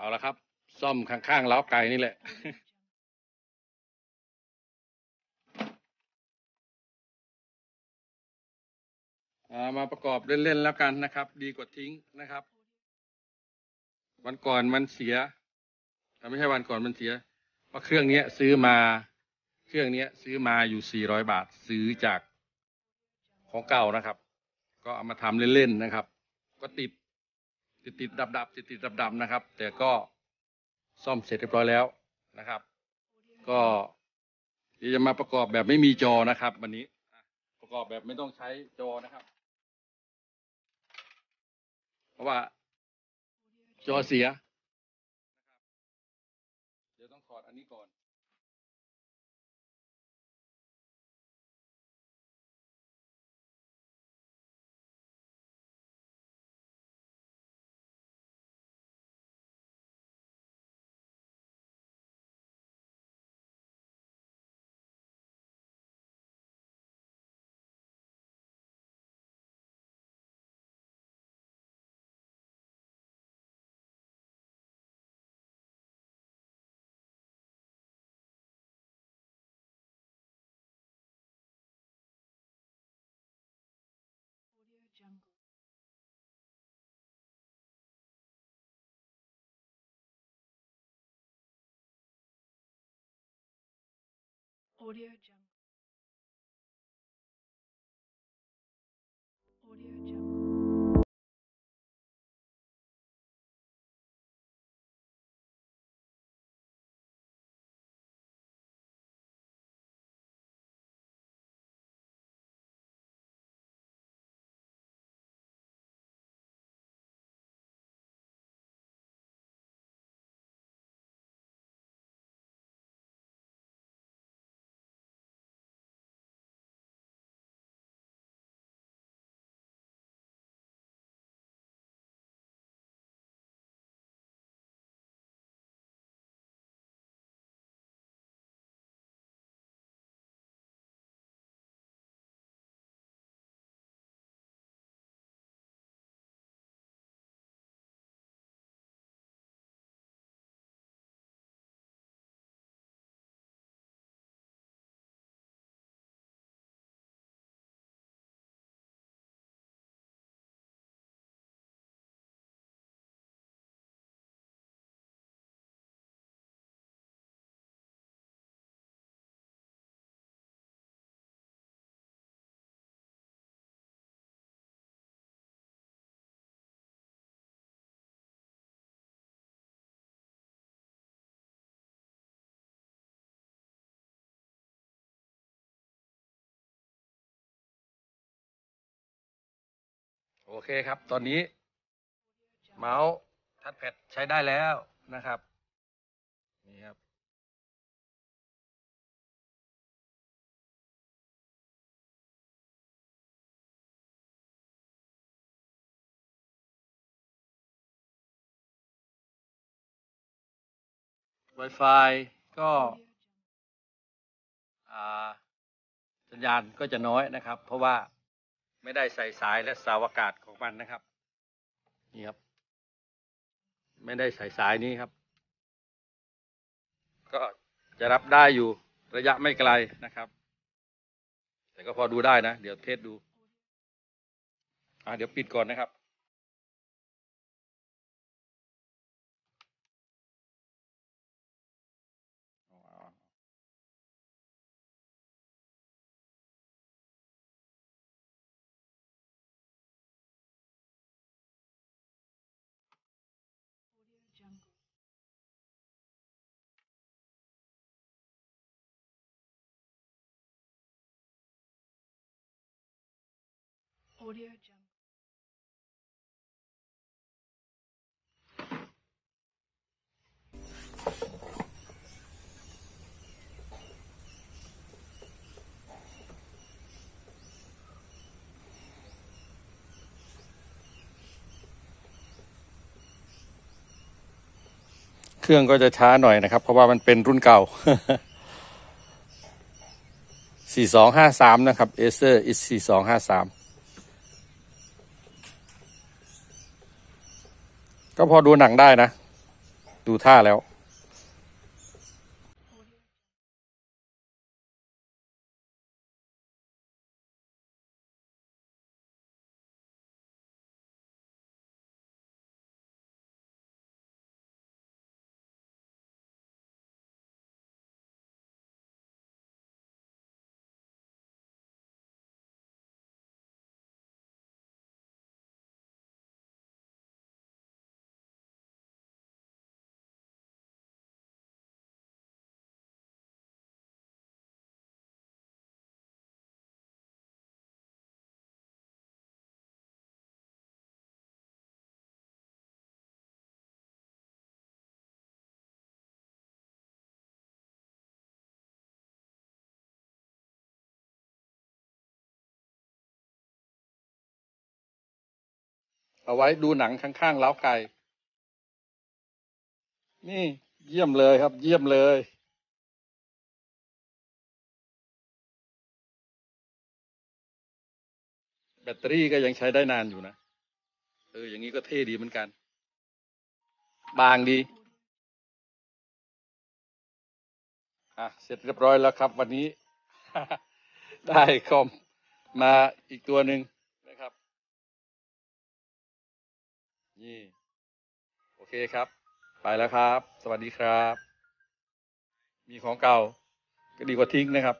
เอาละครับ ซ่อมข้างๆเล้าไก่นี่แหละอ่ามาประกอบเล่น ๆ แล้วกันนะครับ ดีกว่าทิ้งนะครับ วันก่อนมันเสียอ่ไม่ใช่วันก่อนมันเสียเพราเครื่องนี้ซื้อมา เครื่องนี้ซื้อมาอยู่สี่ร้อยบาท ซื้อจากของเก่านะครับ ก็เอามาทำเล่น ๆ นะครับ ก็ติด ติดติดดับดับติดติดดับดับนะครับ แต่ก็ซ่อมเสร็จเรียบร้อยแล้วนะครับ ก็เดี๋ยวจะมาประกอบแบบไม่มีจอนะครับ วันนี้ประกอบแบบไม่ต้องใช้จอนะครับ เพราะว่าจอเสีย Audio เคครับ ตอนนี้ เมาส์ทัดแพดใช้ได้แล้วนะครับ นี่ครับ Wi-Fi ก็อ่าสัญญาณก็จะน้อยนะครับ เพราะว่า ไม่ได้ใส่สายและเสาวากาศของมันนะครับ นี่ครับ ไม่ได้ใส่สายนี้ครับ ก็จะรับได้อยู่ระยะไม่ไกลนะครับ แต่ก็พอดูได้นะ เดี๋ยวเทสดู อ่าเดี๋ยวปิดก่อนนะครับ Audio Jungle. เครื่องก็จะช้าหน่อยนะครับ เพราะว่ามันเป็นรุ่นเก่า 4253 นะครับ Acer is 4253 ก็พอดูหนังได้นะ ดูท่าแล้ว เอาไว้ดูหนังข้างๆเล้าไก่ นี่เยี่ยมเลยครับ เยี่ยมเลยแบตเตอรี่ก็ยังใช้ได้นานอยู่นะ เออ อย่างนี้ก็เท่ดีเหมือนกัน บางดี อะ เสร็จเรียบร้อยแล้วครับ วันนี้ ได้คอมมาอีกตัวหนึ่ง นี่ โอเคครับ ไปแล้วครับ สวัสดีครับ มีของเก่า ก็ดีกว่าทิ้งนะครับ